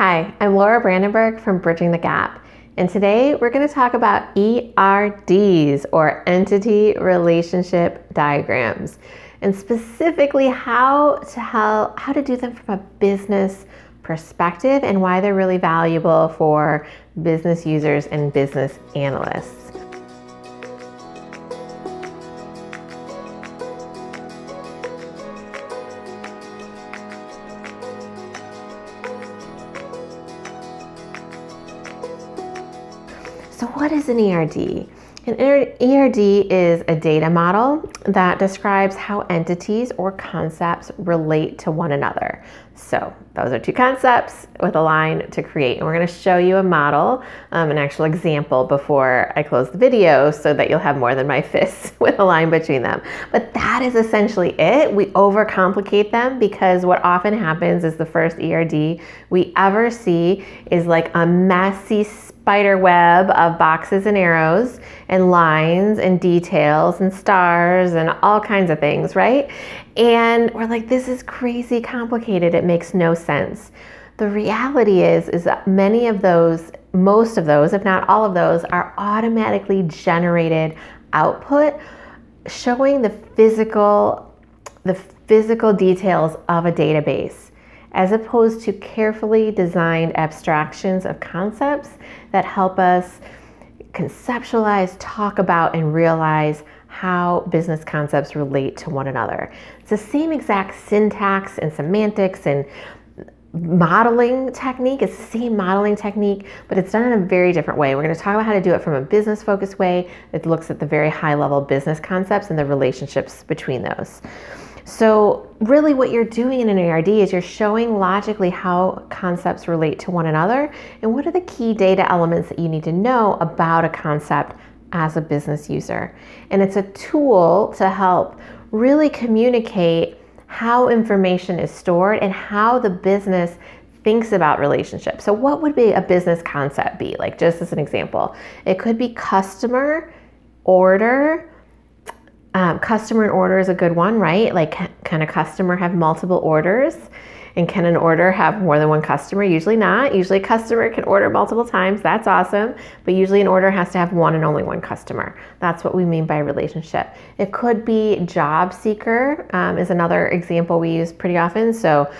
Hi, I'm Laura Brandenburg from Bridging the Gap, and today we're going to talk about ERDs or Entity Relationship Diagrams, and specifically how to how, how to do them from a business perspective and why they're really valuable for business users and business analysts. So, what is an ERD? An ERD is a data model that describes how entities or concepts relate to one another. So, those are two concepts with a line to create. And we're going to show you a model, um, an actual example before I close the video so that you'll have more than my fists with a line between them. But that is essentially it. We overcomplicate them because what often happens is the first ERD we ever see is like a messy spider web of boxes and arrows and lines and details and stars and all kinds of things, right? And we're like, this is crazy complicated. It makes no sense. The reality is, is that many of those, most of those, if not all of those, are automatically generated output showing the physical, the physical details of a database as opposed to carefully designed abstractions of concepts that help us conceptualize, talk about, and realize how business concepts relate to one another. It's the same exact syntax and semantics and modeling technique. It's the same modeling technique, but it's done in a very different way. We're going to talk about how to do it from a business focused way that looks at the very high level business concepts and the relationships between those. So, really, what you're doing in an ERD is you're showing logically how concepts relate to one another and what are the key data elements that you need to know about a concept as a business user. And it's a tool to help really communicate how information is stored and how the business thinks about relationships. So, what would be a business concept be? Like, just as an example, it could be customer, order, um, customer and order is a good one, right? Like, can a customer have multiple orders? And can an order have more than one customer? Usually not. Usually, a customer can order multiple times. That's awesome. But usually, an order has to have one and only one customer. That's what we mean by relationship. It could be job seeker, um, is another example we use pretty often. So,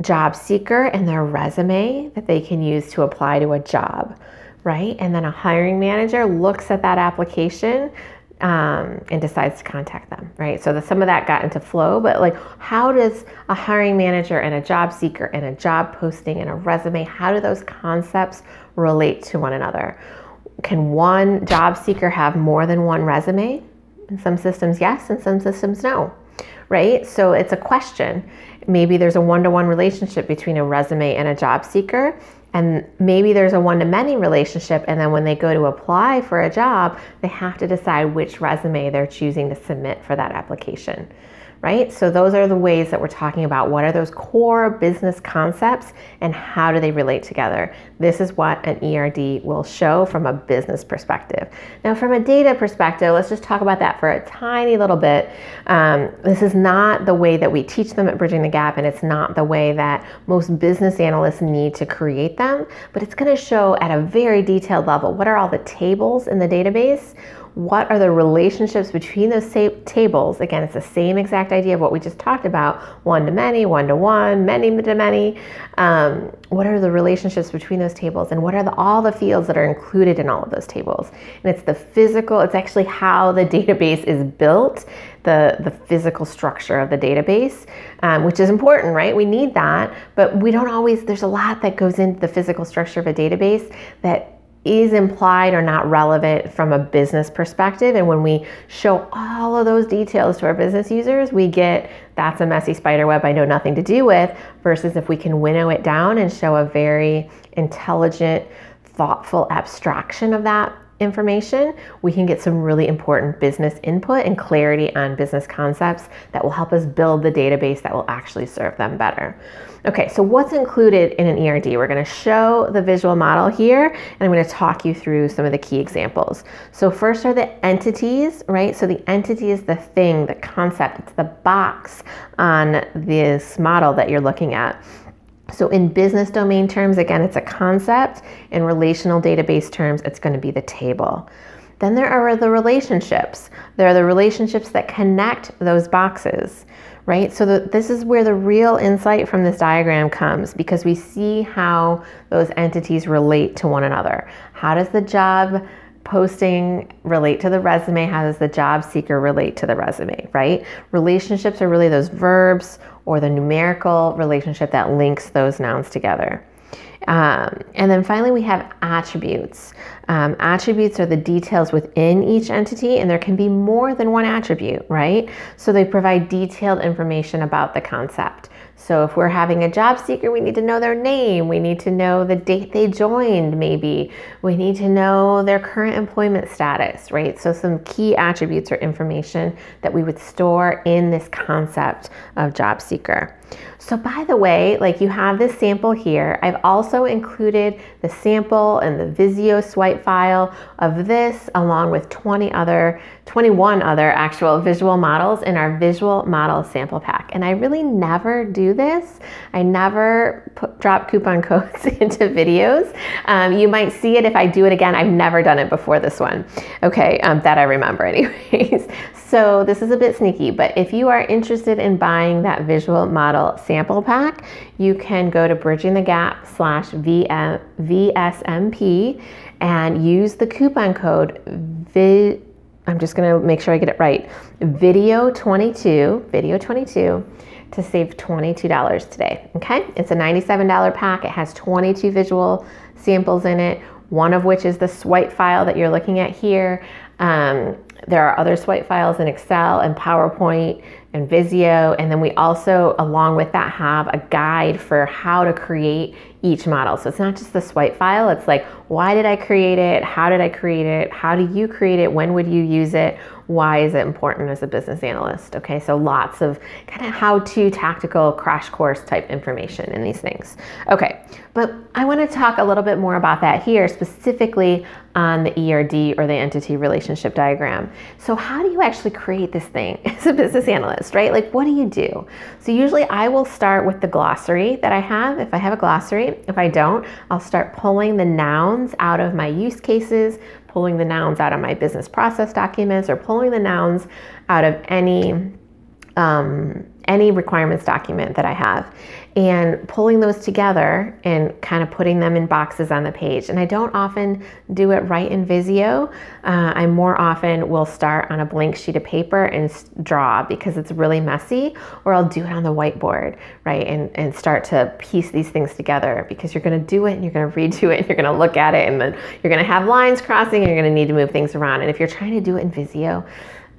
job seeker and their resume that they can use to apply to a job right? And then a hiring manager looks at that application um, and decides to contact them, right? So the, some of that got into flow, but like, how does a hiring manager and a job seeker and a job posting and a resume, how do those concepts relate to one another? Can one job seeker have more than one resume? In some systems, yes, in some systems, no, right? So it's a question. Maybe there's a one to one relationship between a resume and a job seeker, and maybe there's a one to many relationship, and then when they go to apply for a job, they have to decide which resume they're choosing to submit for that application right? So those are the ways that we're talking about what are those core business concepts and how do they relate together. This is what an ERD will show from a business perspective. Now, from a data perspective, let's just talk about that for a tiny little bit. Um, this is not the way that we teach them at Bridging the Gap, and it's not the way that most business analysts need to create them, but it's going to show at a very detailed level what are all the tables in the database what are the relationships between those tables? Again, it's the same exact idea of what we just talked about one to many, one to one, many to many. Um, what are the relationships between those tables? And what are the, all the fields that are included in all of those tables? And it's the physical, it's actually how the database is built, the, the physical structure of the database, um, which is important, right? We need that, but we don't always, there's a lot that goes into the physical structure of a database that is implied or not relevant from a business perspective. And when we show all of those details to our business users, we get that's a messy spider web I know nothing to do with, versus if we can winnow it down and show a very intelligent, thoughtful abstraction of that information, we can get some really important business input and clarity on business concepts that will help us build the database that will actually serve them better. Okay, so what's included in an ERD? We're going to show the visual model here, and I'm going to talk you through some of the key examples. So first are the entities, right? So the entity is the thing, the concept, it's the box on this model that you're looking at. So, in business domain terms, again, it's a concept. In relational database terms, it's going to be the table. Then there are the relationships. There are the relationships that connect those boxes, right? So, the, this is where the real insight from this diagram comes because we see how those entities relate to one another. How does the job posting relate to the resume? How does the job seeker relate to the resume, right? Relationships are really those verbs or the numerical relationship that links those nouns together. Um, and then finally, we have attributes. Um, attributes are the details within each entity, and there can be more than one attribute, right? So they provide detailed information about the concept. So if we're having a job seeker, we need to know their name. We need to know the date they joined, maybe. We need to know their current employment status, right? So some key attributes or information that we would store in this concept of job seeker. So by the way, like you have this sample here, I've also included the sample and the Visio swipe file of this along with 20 other, 21 other actual visual models in our visual model sample pack. And I really never do this. I never put, drop coupon codes into videos. Um, you might see it if I do it again. I've never done it before this one. Okay, um, that I remember anyways. So this is a bit sneaky, but if you are interested in buying that visual model sample pack, you can go to bridging the gap slash VSMP and use the coupon code vi- I'm just going to make sure I get it right. Video 22, video 22 to save $22 today. Okay? It's a $97 pack. It has 22 visual samples in it, one of which is the swipe file that you're looking at here. Um, there are other swipe files in Excel and PowerPoint and Visio. And then we also, along with that, have a guide for how to create each model. So it's not just the swipe file, it's like, why did I create it? How did I create it? How do you create it? When would you use it? Why is it important as a business analyst? Okay, so lots of kind of how to tactical crash course type information in these things. Okay, but I want to talk a little bit more about that here, specifically on the ERD or the entity relationship diagram. So, how do you actually create this thing as a business analyst, right? Like, what do you do? So, usually I will start with the glossary that I have. If I have a glossary, if I don't, I'll start pulling the nouns out of my use cases, pulling the nouns out of my business process documents, or pulling the nouns out of any um, any requirements document that I have and pulling those together and kind of putting them in boxes on the page. And I don't often do it right in Visio. Uh, I more often will start on a blank sheet of paper and draw because it's really messy, or I'll do it on the whiteboard, right? And, and start to piece these things together because you're going to do it and you're going to redo it and you're going to look at it and then you're going to have lines crossing and you're going to need to move things around. And if you're trying to do it in Visio,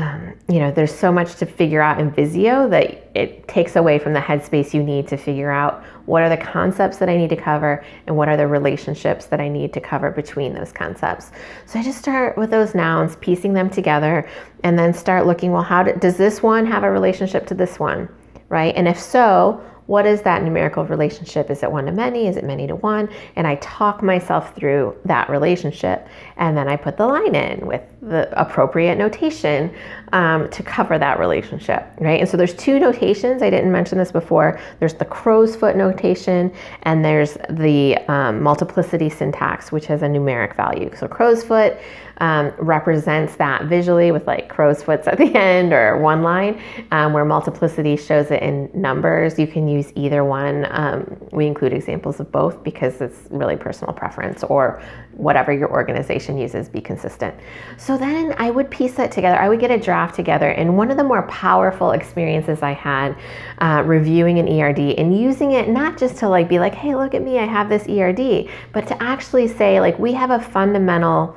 um, you know, there's so much to figure out in Visio that it takes away from the headspace you need to figure out what are the concepts that I need to cover and what are the relationships that I need to cover between those concepts. So I just start with those nouns, piecing them together, and then start looking well, how do, does this one have a relationship to this one, right? And if so, what is that numerical relationship? Is it one to many? Is it many to one? And I talk myself through that relationship. And then I put the line in with the appropriate notation um, to cover that relationship, right? And so there's two notations. I didn't mention this before. There's the crow's foot notation and there's the um, multiplicity syntax, which has a numeric value. So crow's foot um, represents that visually with like crow's foots at the end or one line, um, where multiplicity shows it in numbers. You can use either one. Um, we include examples of both because it's really personal preference or whatever your organization uses, be consistent. So then I would piece that together. I would get a draft together. And one of the more powerful experiences I had uh, reviewing an ERD and using it not just to like be like, hey, look at me, I have this ERD, but to actually say, like, we have a fundamental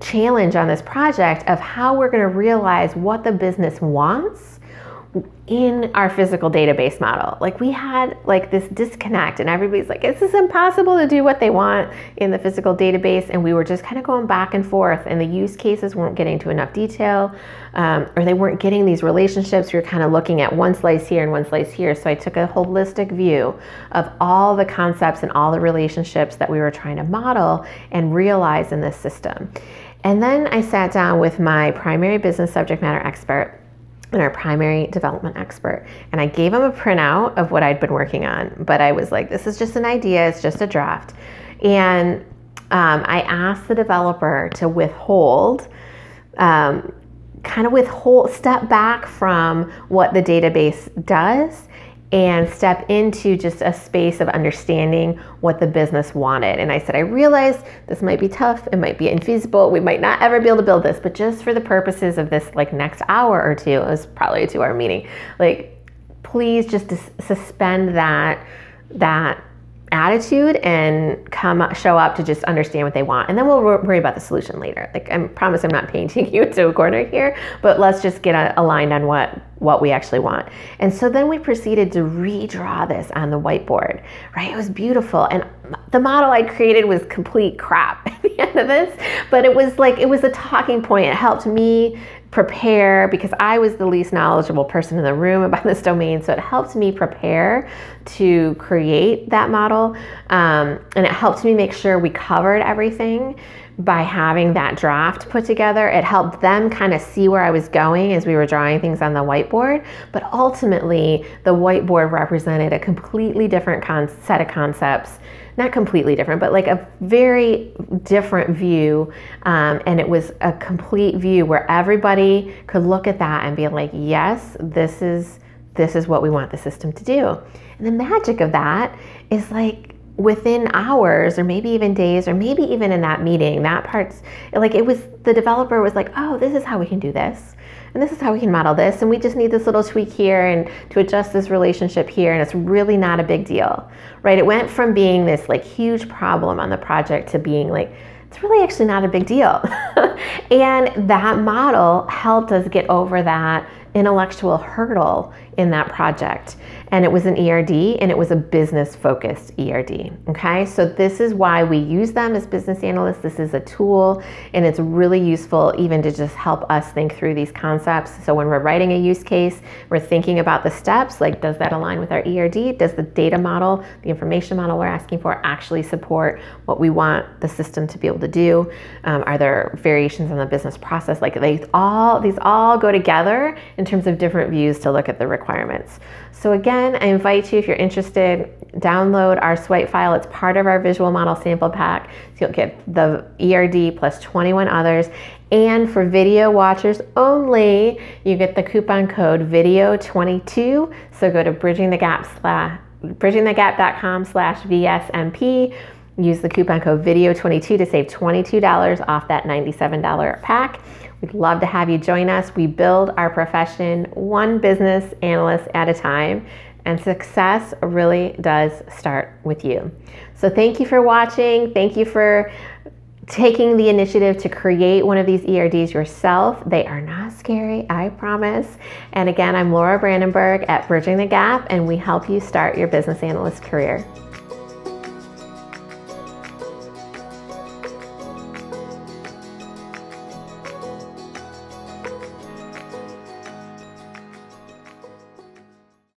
challenge on this project of how we're going to realize what the business wants in our physical database model. Like we had like this disconnect and everybody's like, this is impossible to do what they want in the physical database. And we were just kind of going back and forth and the use cases weren't getting to enough detail um, or they weren't getting these relationships. We were kind of looking at one slice here and one slice here. So I took a holistic view of all the concepts and all the relationships that we were trying to model and realize in this system. And then I sat down with my primary business subject matter expert and our primary development expert. And I gave him a printout of what I'd been working on, but I was like, this is just an idea, it's just a draft. And um, I asked the developer to withhold, um, kind of withhold, step back from what the database does and step into just a space of understanding what the business wanted. And I said, I realize this might be tough, it might be infeasible, we might not ever be able to build this, but just for the purposes of this like next hour or two, it was probably a two hour meeting, like please just suspend that that attitude and come show up to just understand what they want. And then we'll worry about the solution later. Like i promise i'm not painting you into a corner here but let's just get aligned on what what we actually want. And so then we proceeded to redraw this on the whiteboard right? It was beautiful. And the model i created was complete crap at the end of this but it was like it was a talking point. It helped me prepare because I was the least knowledgeable person in the room about this domain. So it helped me prepare to create that model. Um, and it helped me make sure we covered everything by having that draft put together. It helped them kind of see where I was going as we were drawing things on the whiteboard. But ultimately, the whiteboard represented a completely different set of concepts not completely different, but like a very different view. Um, and it was a complete view where everybody could look at that and be like, yes, this is this is what we want the system to do. And the magic of that is like within hours or maybe even days or maybe even in that meeting, that part's like it was the developer was like, oh, this is how we can do this and this is how we can model this. And we just need this little tweak here and to adjust this relationship here. And it's really not a big deal right? It went from being this like huge problem on the project to being like it's really actually not a big deal. And that model helped us get over that intellectual hurdle in that project and it was an ERD and it was a business focused ERD. Okay, so this is why we use them as business analysts. This is a tool and it's really useful even to just help us think through these concepts. So when we're writing a use case, we're thinking about the steps like, does that align with our ERD? Does the data model, the information model we're asking for, actually support what we want the system to be able to do? Um, are there variations in the business process? Like they all, these all go together in terms of different views to look at the requirements. So again, I invite you, if you're interested, download our SWIPE file. It's part of our visual model sample pack. So you'll get the ERD plus 21 others. And for video watchers only, you get the coupon code video22. So go to bridgingthegap bridgingthegap.com slash VSMP. Use the coupon code video22 to save $22 off that $97 pack. We'd love to have you join us. We build our profession one business analyst at a time, and success really does start with you. So, thank you for watching. Thank you for taking the initiative to create one of these ERDs yourself. They are not scary, I promise. And again, I'm Laura Brandenburg at Bridging the Gap, and we help you start your business analyst career.